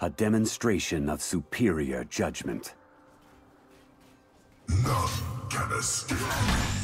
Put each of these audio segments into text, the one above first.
A demonstration of superior judgment. None can escape me.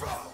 Bro.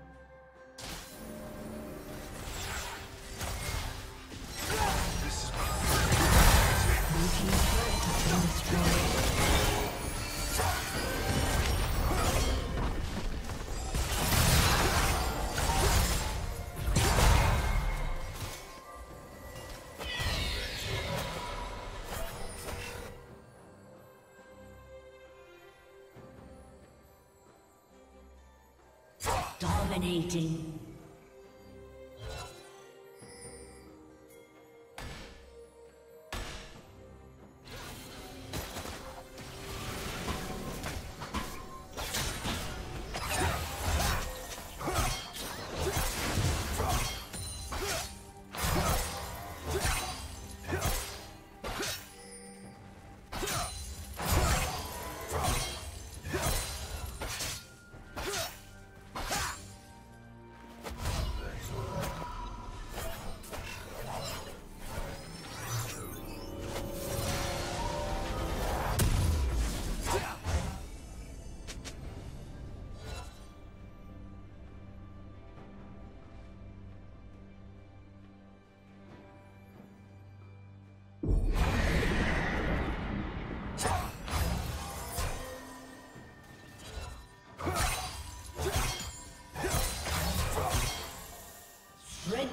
Dominating.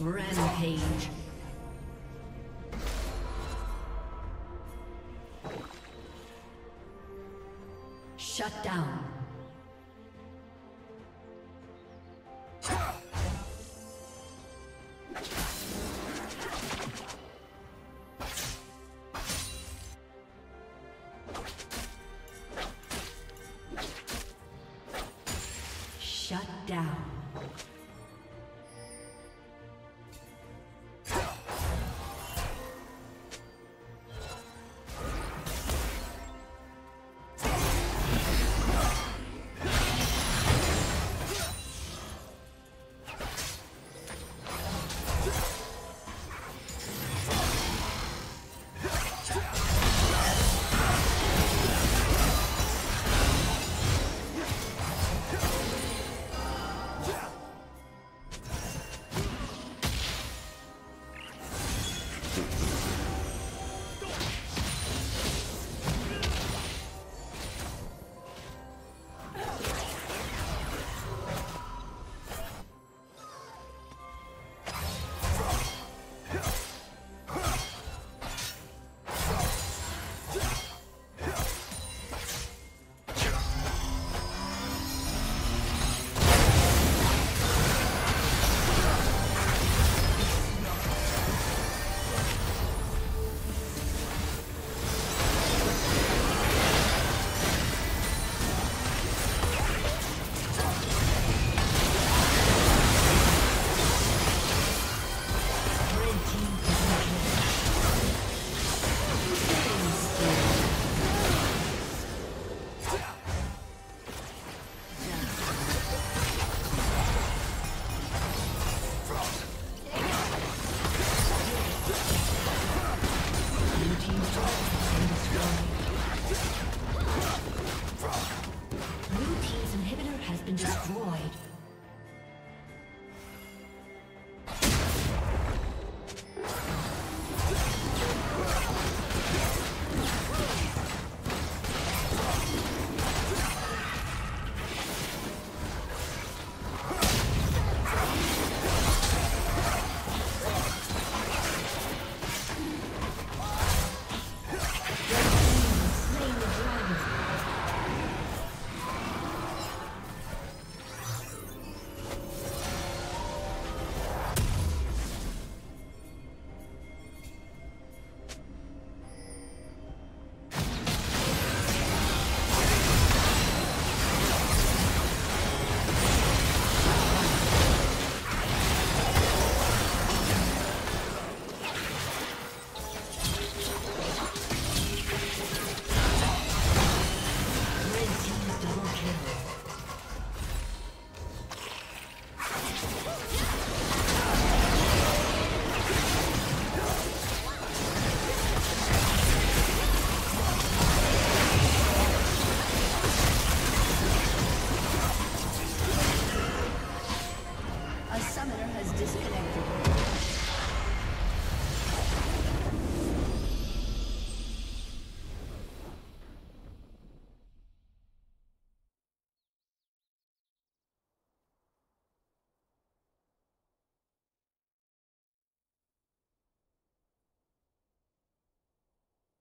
Rampage. Shut down.